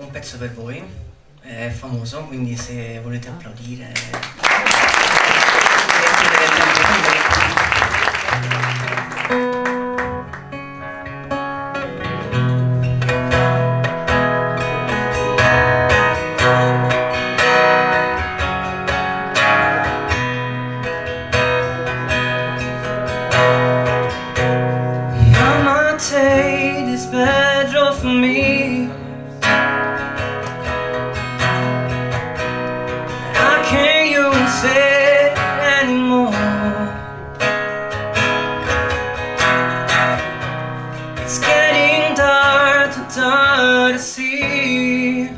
un pezzo per voi, è famoso, quindi se volete applaudire... see.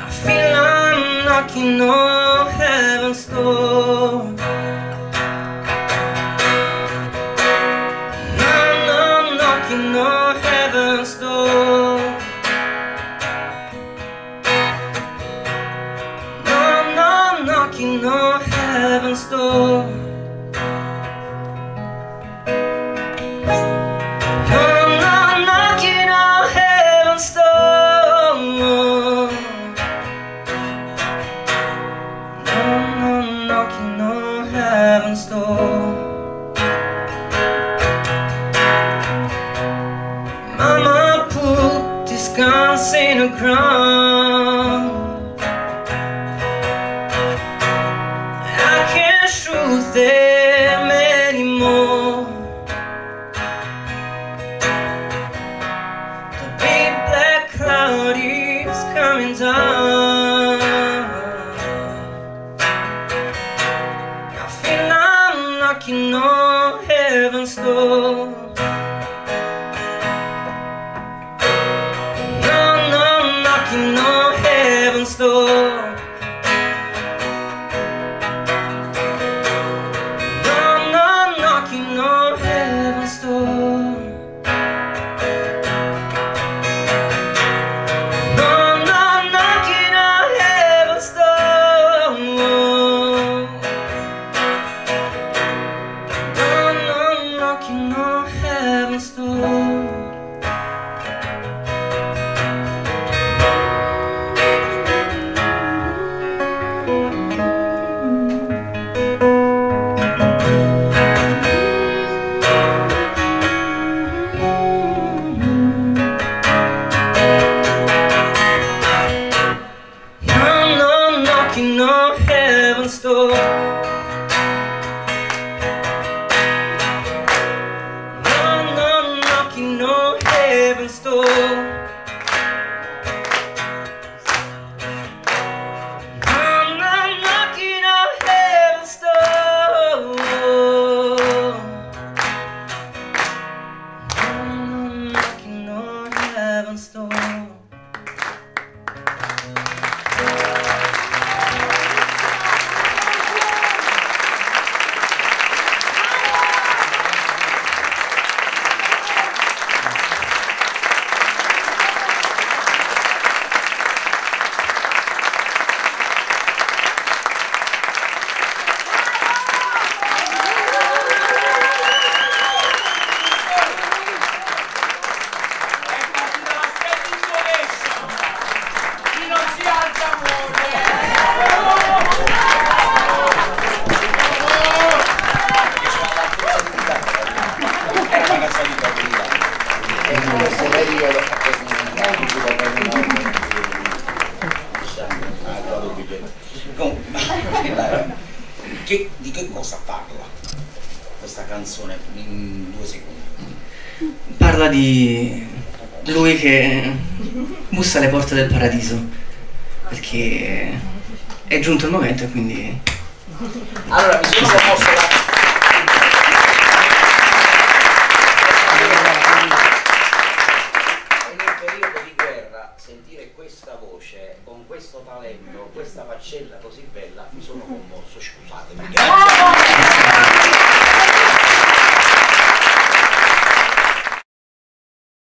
I feel I'm knocking on heaven's door. No, no, knocking on heaven's door. Ground. I can't shoot them anymore. The big black cloud is coming down. I feel I'm knocking on heaven's door. Cristo. I'm not knocking on heaven's door. I'm not knocking on heaven's door. Che- cosa parla questa canzone in due secondi? Parla di lui che bussa alle porte del paradiso perché è giunto il momento e quindi Allora mi sono promosso la... Nel periodo di guerra sentire questa voce con questo talento, questa faccella così bella, mi sono commosso, scusatemi.